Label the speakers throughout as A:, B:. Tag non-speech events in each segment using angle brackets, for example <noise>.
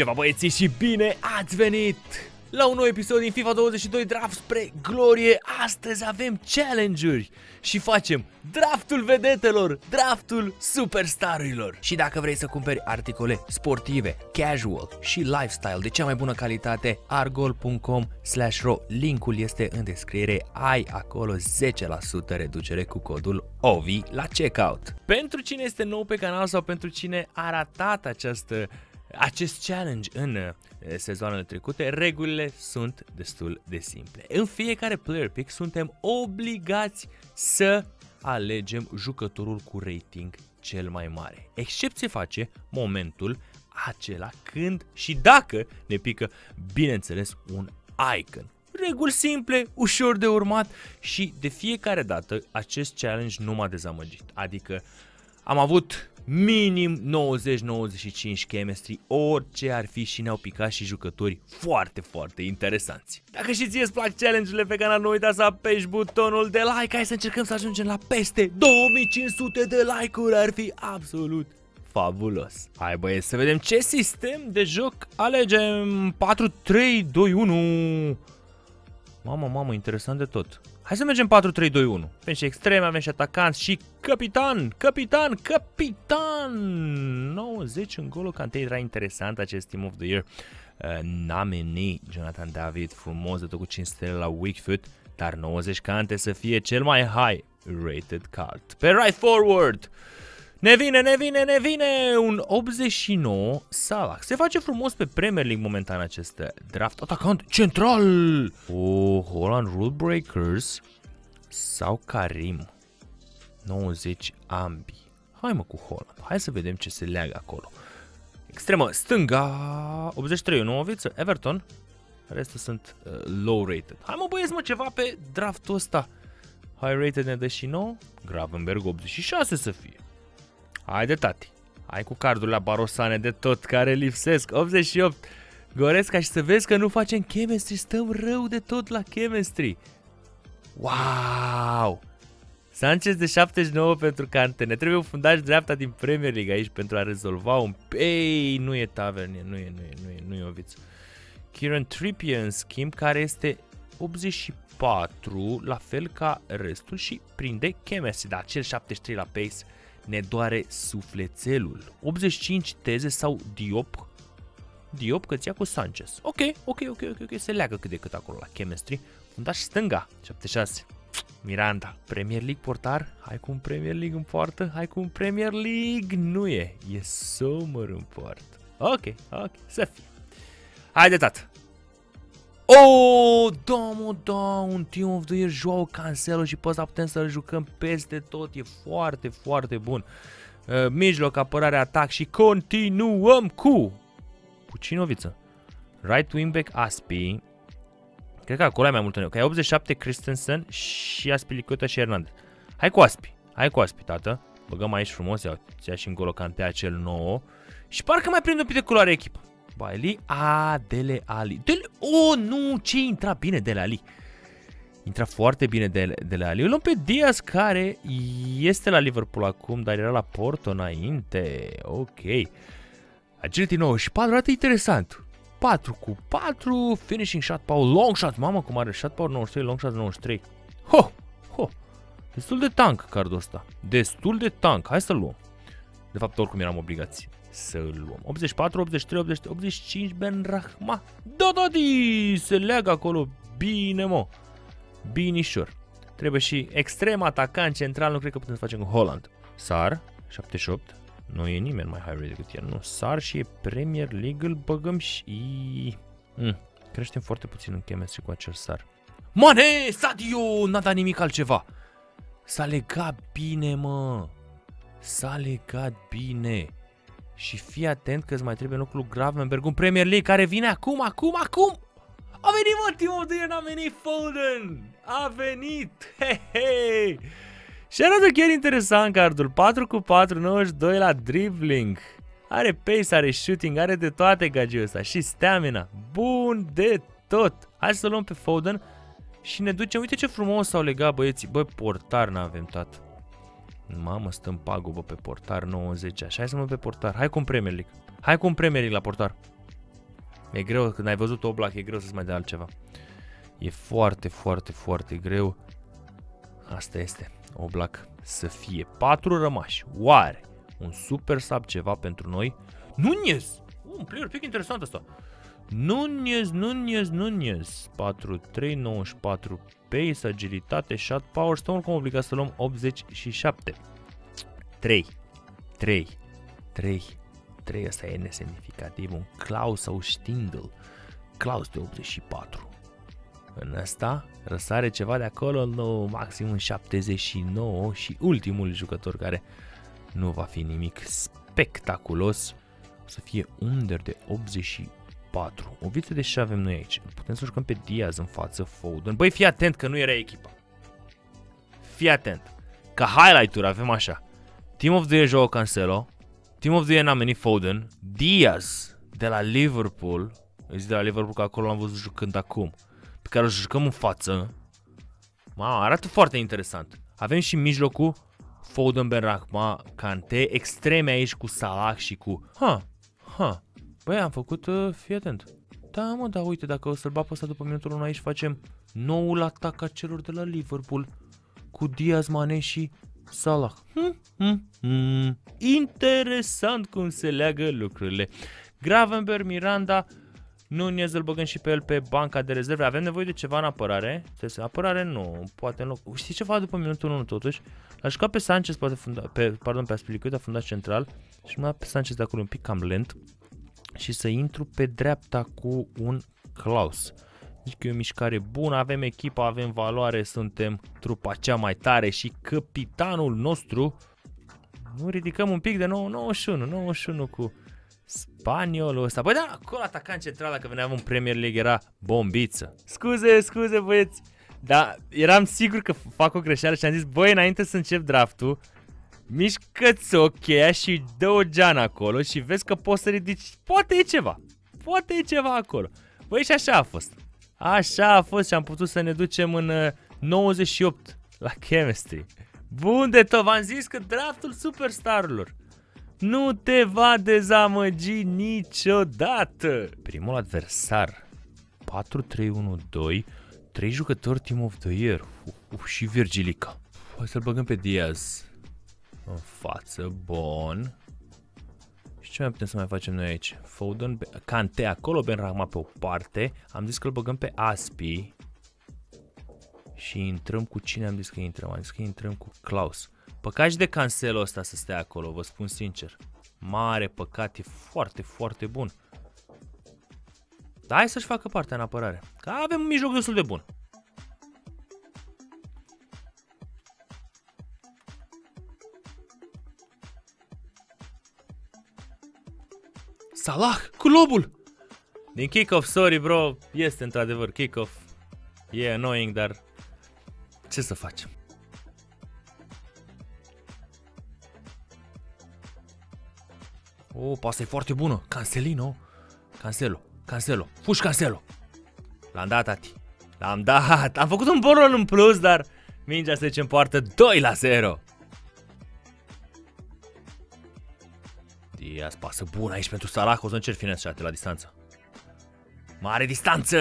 A: Ceva băieții și bine ați venit la un nou episod din FIFA 22 Draft spre glorie. Astăzi avem challenge-uri și facem draftul vedetelor, draftul superstarurilor. Și dacă vrei să cumperi articole sportive, casual și lifestyle de cea mai bună calitate, argol.com ro Linkul este în descriere, ai acolo 10% reducere cu codul OVI la checkout. Pentru cine este nou pe canal sau pentru cine a ratat această acest challenge în uh, sezoanele trecute, regulile sunt destul de simple. În fiecare player pick suntem obligați să alegem jucătorul cu rating cel mai mare. Excepție face momentul acela când și dacă ne pică, bineînțeles, un icon. Reguli simple, ușor de urmat și de fiecare dată acest challenge nu m-a dezamăgit. Adică am avut minim 90-95 chemistry, orice ar fi și ne-au picat și jucători foarte, foarte interesanți. Dacă și ție îți plac challenge-urile pe canal, nu uita să apeși butonul de like, hai să încercăm să ajungem la peste 2500 de like-uri, ar fi absolut fabulos. Hai băieți să vedem ce sistem de joc alegem. 4-3-2-1. Mamă, mamă, interesant de tot. Hai să mergem 4-3-2-1. Avem și extreme, avem și atacanți și capitan, capitan, capitan! 90 în golul Cantei era interesant acest Team of the Year. Uh, Nameni, Jonathan David, frumos de tot cu 5 stele la Wickfoot, dar 90 Cante să fie cel mai high rated card. Pe right forward! Ne vine, ne vine, ne vine un 89 Salah. Se face frumos pe Premier League momentan acest draft. Atacant central! Oh, Holland Rule Breakers sau Karim. 90 ambi. Hai mă cu Holland. Hai să vedem ce se leagă acolo. Extremă stânga. 83, o viță. Everton. Restul sunt uh, low rated. Hai mă băieți mă ceva pe draftul ăsta. High rated ne dă și nou. Gravenberg 86 să fie. Haide, tati. Hai cu cardul la barosane de tot care lipsesc. 88. Goresca și să vezi că nu facem chemistry. Stăm rău de tot la chemistry. Wow! Sanchez de 79 pentru Cante. Ne trebuie un fundaș dreapta din Premier League aici pentru a rezolva un... Ei, nu e Tavernier, nu e, nu e, nu e, nu e Oviț. Kieran Trippier, în schimb, care este 84, la fel ca restul și prinde chemistry, dar cel 73 la pace ne doare sufletelul. 85 teze sau Diop. Diop că ți cu Sanchez. Ok, ok, ok, ok, ok, se leagă cât de cât acolo la chemistry. Fundaș stânga, 76. Miranda, Premier League portar? Hai cu un Premier League în poartă? Hai cu un Premier League? Nu e, e Sommer în poartă. Ok, ok, să fie. Haide, tată, Oh, da, mă, da, un Team of the Year, Joao Cancelo și pe ăsta putem să-l jucăm peste tot, e foarte, foarte bun. Uh, mijloc, apărare, atac și continuăm cu... Cu Cinoviță. Right wingback Aspi. Cred că acolo ai mai multă că ai 87 Christensen și Licota și Hernandez. Hai cu Aspi, hai cu Aspi, tată. Băgăm aici frumos, ia, ia și în golo Cantea acel nou. Și parcă mai prind un pic de culoare echipa. Bailey. A, Dele Ali. Dele... Oh, nu, ce intra bine Dele Ali. Intra foarte bine Dele, Dele Ali. Îl luăm pe Diaz care este la Liverpool acum, dar era la Porto înainte. Ok. Agility 94 arată interesant. 4 cu 4, finishing shot power, long shot, mamă cum are shot power 93, long shot 93. Ho, ho, destul de tank cardul ăsta, destul de tank, hai să-l luăm. De fapt oricum eram obligați să îl luăm. 84, 83, 83, 85, Ben Rahma. Da, da, di, se leagă acolo. Bine, mă. Binișor. Trebuie și extrem atacant central, nu cred că putem să facem cu Holland. Sar, 78. Nu e nimeni mai high decât el. Nu, Sar și e Premier League, îl băgăm și... Mm, creștem foarte puțin în chemistry cu acel Sar. Mane, Sadio, n-a dat nimic altceva. S-a legat bine, mă. S-a legat bine. Și fii atent că îți mai trebuie în locul Gravenberg un Premier League care vine acum, acum, acum! A venit mă, Timo de a venit Foden! A venit! He, he. Și arată chiar interesant cardul. 4 cu 4, 92 la dribbling. Are pace, are shooting, are de toate gagiul ăsta. Și stamina. Bun de tot. Hai să luăm pe Foden și ne ducem. Uite ce frumos s-au legat băieții. Bă, portar n-avem, tată. Mamă, stăm pagubă pe portar 90, așa, hai să mă pe portar. Hai cu un Premier League. Hai cu un Premier League la portar. E greu, când ai văzut Oblak, e greu să-ți mai dea altceva. E foarte, foarte, foarte greu. Asta este. Oblak să fie. Patru rămași. Oare un super sub ceva pentru noi? Nunez! Un player pic interesant asta. Nunez, Nunez, Nunez. 4, 3, 94 pace, agilitate, shot power. Stăm cum obligat să luăm 87. 3, 3, 3, 3, asta e nesemnificativ. Un Klaus sau Stindl. Klaus de 84. În ăsta răsare ceva de acolo, no, maxim în 79 și ultimul jucător care nu va fi nimic spectaculos, să fie under de 84. O viță de ce avem noi aici. Putem să jucăm pe Diaz în față, Foden. Băi, fii atent că nu era echipa. Fii atent. Ca highlight-uri avem așa. Team of the Year joacă Cancelo. Team of the Year n-a venit Foden. Diaz de la Liverpool. Îți de la Liverpool că acolo l-am văzut jucând acum. Pe care o jucăm în față. Ma, arată foarte interesant. Avem și mijlocul Foden, Benrahma, Kante, extreme aici cu Salah și cu... Ha, ha, băi, am făcut, uh, fii atent. Da, mă, da, uite, dacă o să-l bat pe ăsta după minutul 1 aici, facem noul atac a celor de la Liverpool cu Diaz, Mane și Salah. Hmm, hmm, hmm. Interesant cum se leagă lucrurile. Gravenberg, Miranda, Nunez îl băgăm și pe el pe banca de rezerve. Avem nevoie de ceva în apărare. Apărare nu, poate în loc. Știi ceva după minutul 1 totuși? L-aș jucat pe Sanchez, poate funda, pe, pardon, pe Aspilicuita, fundat central. Și m pe Sanchez de acolo un pic cam lent. Și să intru pe dreapta cu un Klaus. Zic că e o mișcare bună, avem echipa, avem valoare, suntem trupa cea mai tare și capitanul nostru nu ridicăm un pic de 9, 91, 91 cu Spaniolul ăsta. Băi, da, acolo atacant central, dacă veneam în Premier League, era bombiță. Scuze, scuze, băieți. Da, eram sigur că fac o greșeală și am zis, băi, înainte să încep draftul, mișcă-ți ochia și dă o geană acolo și vezi că poți să ridici. Poate e ceva. Poate e ceva acolo. Băi, și așa a fost. Așa a fost și am putut să ne ducem în 98 uh, la chemistry. Bun de tot, v-am zis că draftul superstarurilor nu te va dezamăgi niciodată. Primul adversar 4-3-1-2 Trei jucători Team of the Year Uf, uf, și Virgilica Hai să-l băgăm pe Diaz În față, bun Și ce mai putem să mai facem noi aici? Foden, Kante acolo, Ben Rahma pe o parte Am zis că îl băgăm pe Aspi Și intrăm cu cine am zis că intrăm? Am zis că intrăm cu Klaus Păcat și de Cancelo ăsta să stea acolo, vă spun sincer. Mare păcat, e foarte, foarte bun. Dar hai să-și facă partea în apărare. Că avem un mijloc destul de bun. Salah cu lobul! Din kick-off, sorry bro, este într-adevăr kick-off. E annoying, dar ce să facem? Oh, pasta e foarte bună. Cancelino. Cancelo. Cancelo. Fuși Cancelo. L-am dat, tati. L-am dat. Am făcut un borol în plus, dar mingea se duce în poartă 2 la 0. Diaz pasă bună aici pentru Salah. O să încerc finesse la distanță. Mare distanță!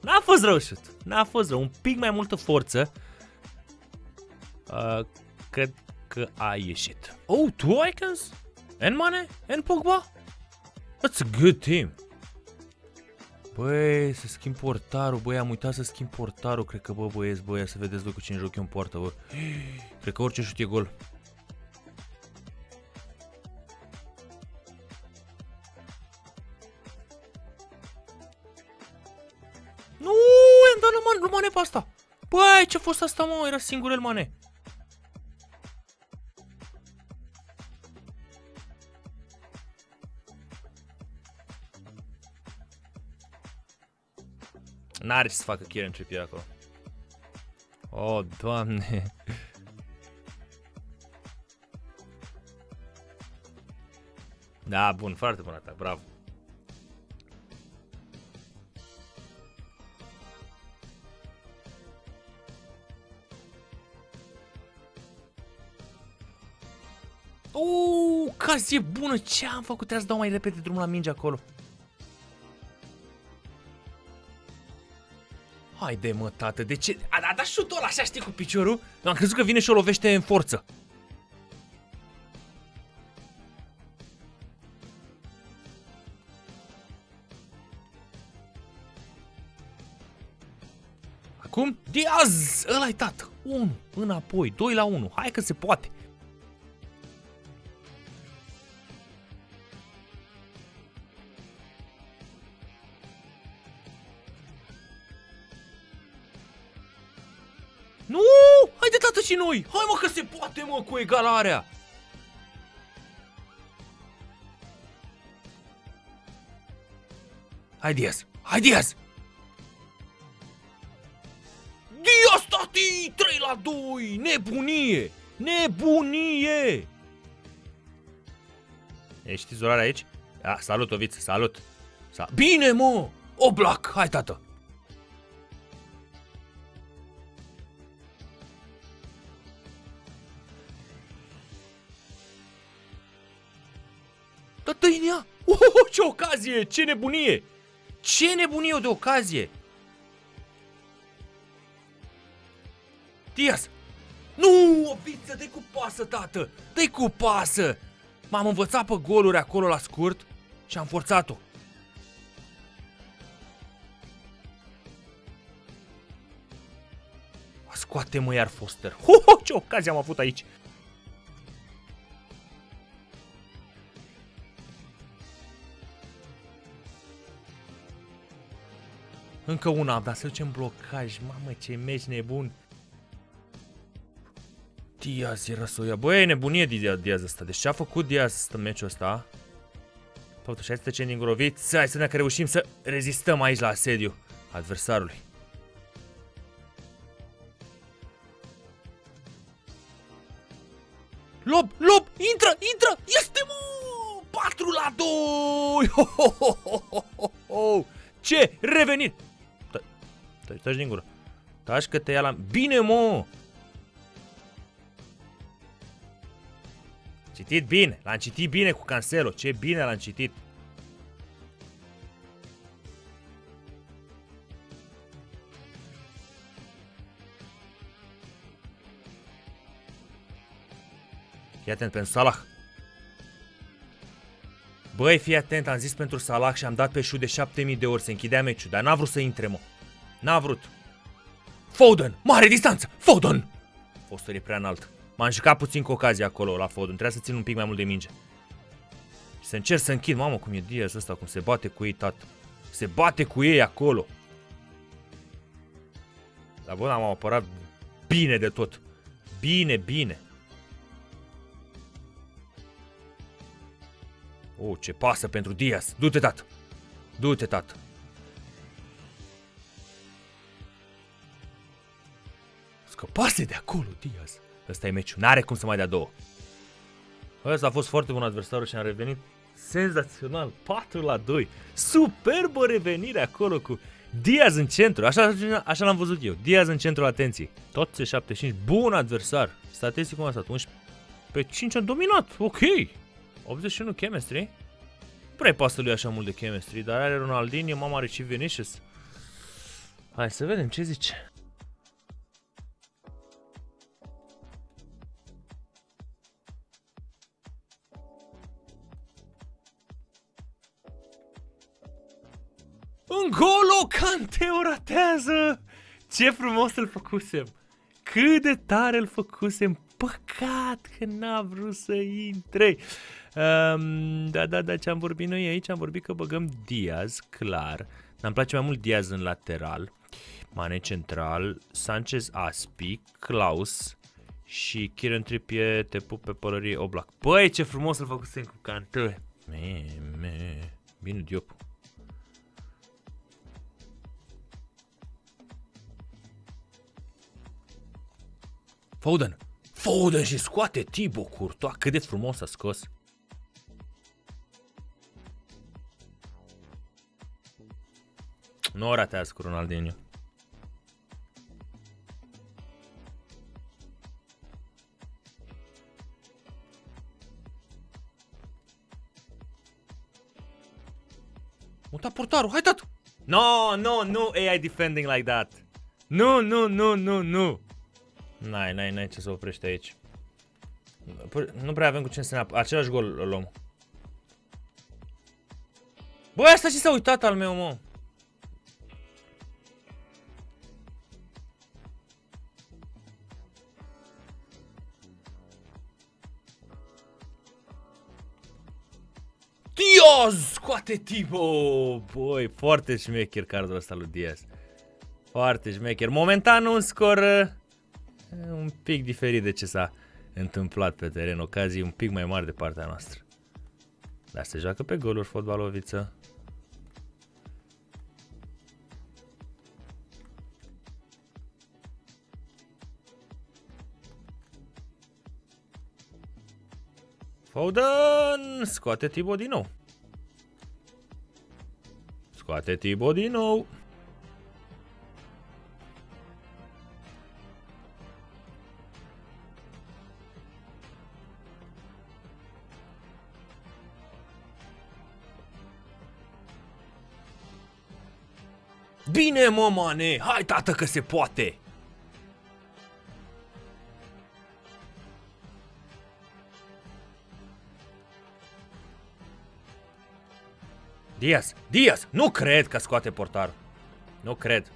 A: N-a fost rău șut. N-a fost rău. Un pic mai multă forță. Uh, cred că a ieșit. Oh, two icons? And Mane? And Pogba? That's a good team. Băi, să schimb portarul, băi, am uitat să schimb portarul, cred că, bă, băieți, băi, să vedeți voi cu cine joc eu în poartă, bă. Cred că orice șut e gol. Pe asta. Băi, ce a fost asta, mă? Era singur el Mane. N-are ce să facă Kieran Trippier acolo. Oh, doamne. Da, bun, foarte bun atac, bravo. Uuu, cazie bună, ce am făcut? Trebuie să dau mai repede drumul la minge acolo. Haide mă, tată, de ce? A, a dat șutul ăla, așa știi, cu piciorul? Am crezut că vine și o lovește în forță. Acum, Diaz! ăla e tată. 1, înapoi, 2 la 1. Hai că se poate. Noi! Hai mă că se poate mă cu egalarea! Hai Diaz! Hai Diaz! Diaz tati! 3 la 2! Nebunie! Nebunie! E, știți orarea aici? A, salut, Oviț, salut! Sa Bine, mă! Oblak! Hai, tată! Da tăi ea! <laughs> Oh, ce ocazie! Ce nebunie! Ce nebunie de ocazie! Diaz! Nu, o viță, dă cu pasă, tată! dă cu pasă! M-am învățat pe goluri acolo la scurt și am forțat-o. Scoate-mă iar Foster. Ho, <laughs> ho, ce ocazie am avut aici! Încă una, dar să ducem blocaj. Mamă, ce meci nebun. Diaz era să o ia. Băi, e nebunie Diaz ăsta. Deci ce a făcut Diaz ăsta meciul ăsta? Totuși, hai să trecem din groviț. Hai să ne că reușim să rezistăm aici la asediu adversarului. Lob, lob, intră, intră, este mă! 4 la 2! Ho, ho, ho, ho, ho, ho. Ce revenit! Taci, taci din gură. Taci că te ia la... Bine, mă! Citit bine. L-am citit bine cu Cancelo. Ce bine l-am citit. Fii atent pentru Salah. Băi, fii atent, am zis pentru Salah și am dat pe șut de 7000 de ori, se închidea meciul, dar n-a vrut să intre, mă. N-a vrut. Foden! Mare distanță! Foden! Foster e prea înalt. M-am jucat puțin cu ocazia acolo la Foden. Trebuia să țin un pic mai mult de minge. Și să încerc să închid. Mamă, cum e Diaz ăsta, cum se bate cu ei, tată. Se bate cu ei acolo. Dar bun, am apărat bine de tot. Bine, bine. Oh, ce pasă pentru Diaz. Du-te, tată. Du-te, tată. Scăpase de acolo, Diaz. Ăsta e meciul. N-are cum să mai dea două. Ăsta a fost foarte bun adversarul și am revenit senzațional. 4 la 2. Superbă revenire acolo cu Diaz în centru. Așa, așa l-am văzut eu. Diaz în centru atenției. Tot C75. Bun adversar. Statistic cum a stat? 11 pe 5 a dominat. Ok. 81 chemistry. Prea pasă lui așa mult de chemistry, dar are Ronaldinho, mama are și Vinicius. Hai să vedem ce zice. Ngolo Kante o ratează! Ce frumos îl făcusem! Cât de tare îl făcusem! Păcat că n-a vrut să intre! Um, da, da, da, ce am vorbit noi aici? Am vorbit că băgăm Diaz, clar. Dar îmi place mai mult Diaz în lateral. Mane central, Sanchez Aspi, Klaus și Kieran Trippier te pup pe pălărie Oblak. Băi, ce frumos îl făcusem cu Kanté! Me, me. Bine, Diop. Foden. Foden și scoate Thibaut Courtois. Cât de frumos a scos. Nu o ratează cu Ronaldinho. Muta portarul, hai tatu! No, no, no AI defending like that. Nu, nu, nu, nu, nu. N-ai, n-ai, n-ai ce să oprești aici. Păi, nu prea avem cu ce să ne Același gol îl luăm. Băi, asta ce s-a uitat al meu, mă? Diaz! Scoate Timo! Băi, foarte șmecher cardul ăsta lui Diaz. Foarte șmecher. Momentan un scor uh, un pic diferit de ce s-a întâmplat pe teren. Ocazii un pic mai mari de partea noastră. Dar se joacă pe goluri fotbaloviță. Foden! Scoate Tibo din nou. Scoate Tibo din nou. Bine, mă, mane! Hai, tată, că se poate! Diaz, Diaz, nu cred că scoate portar. Nu cred.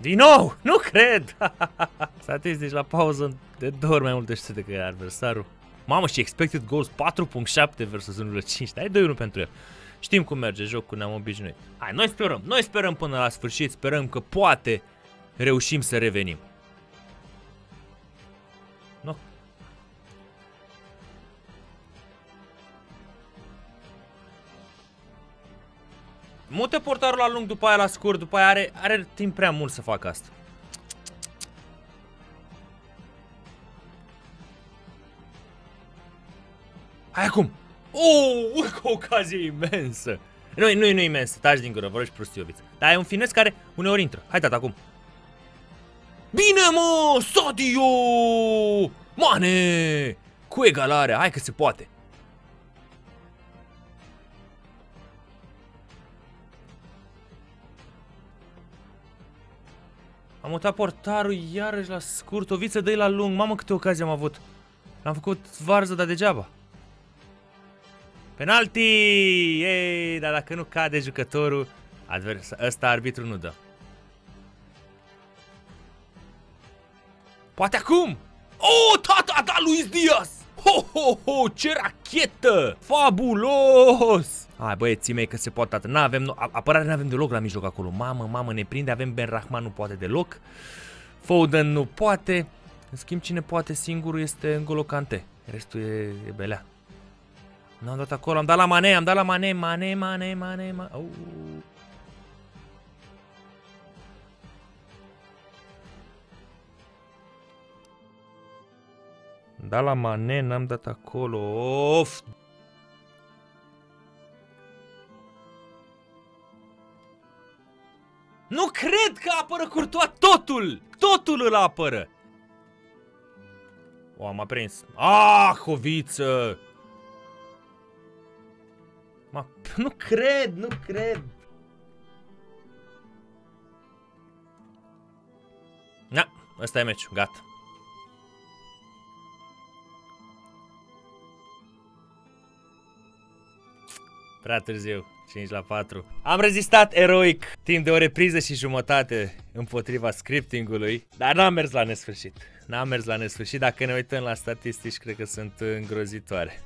A: Din nou, nu cred! <laughs> Statistici la pauză de două ori mai multe știte decât adversarul. Mamă, și expected goals 4.7 versus 1.5. Dai 2-1 pentru el. Știm cum merge jocul, ne-am obișnuit. Hai, noi sperăm, noi sperăm până la sfârșit, sperăm că poate reușim să revenim. No. Mută portarul la lung, după aia la scurt, după aia are, are timp prea mult să facă asta. Hai acum! Oh, <laughs> o ocazie imensă. Nu, nu, nu imensă, taci din gură, vorbești prostioviță. Dar e un finesc care uneori intră. Hai, tata, acum. Bine, mă, Sadio! Mane! Cu egalare, hai că se poate. Am mutat portarul iarăși la scurt, o viță de la lung. Mamă, câte ocazii am avut. L-am făcut varză, dar degeaba. Penalti! Ei, dar dacă nu cade jucătorul, advers, ăsta arbitru nu dă. Poate acum! Oh, tata, da, Luis Diaz! Ho, ho, ho, ce rachetă! Fabulos! Hai băieții mei că se poate tată. N-avem, no apărare n-avem deloc la mijloc acolo. Mamă, mamă, ne prinde. Avem Ben Rahman, nu poate deloc. Foden nu poate. În schimb, cine poate singurul este N'Golo Kante. Restul e, e belea. N-am dat acolo, am dat la Mane, am dat la Mane, Mane, Mane, Mane, Mane. Uh. Da la Mane, n-am dat acolo. Of! Nu cred că apără Courtois totul! Totul îl apără! O, am aprins. Ah, hoviță! <laughs> nu cred, nu cred. Na, ăsta e meciul, gata. Prea târziu, 5 la 4. Am rezistat eroic timp de o repriză și jumătate împotriva scriptingului, dar n-am mers la nesfârșit. N-am mers la nesfârșit, dacă ne uităm la statistici, cred că sunt îngrozitoare.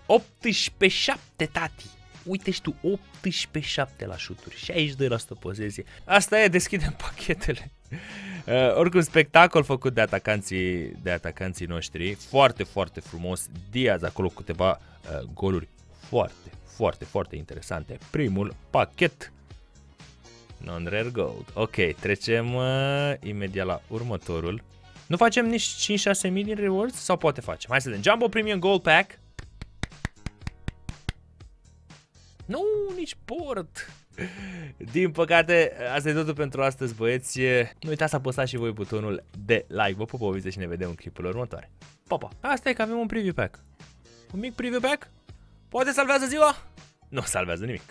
A: 18-7, tati! Uite și tu, 18-7 la șuturi, 62% pozezie. Asta e, deschidem <laughs> pachetele. Uh, oricum, spectacol făcut de atacanții, de atacanții noștri, foarte, foarte frumos. Diaz acolo cu câteva uh, goluri foarte, foarte, foarte interesante. Primul pachet Non-Rare Gold. Ok, trecem uh, imediat la următorul. Nu facem nici 5-6 mii din rewards? Sau poate facem? Hai să vedem. Jumbo Premium Gold Pack. Nu, nici port. Din păcate, asta e totul pentru astăzi, băieți. Nu uitați să apăsați și voi butonul de like. Vă pupă, și ne vedem în clipul următoare. Pa, pa! Asta e că avem un preview pack. Un mic preview pack? Poate salvează ziua? Nu salvează nimic.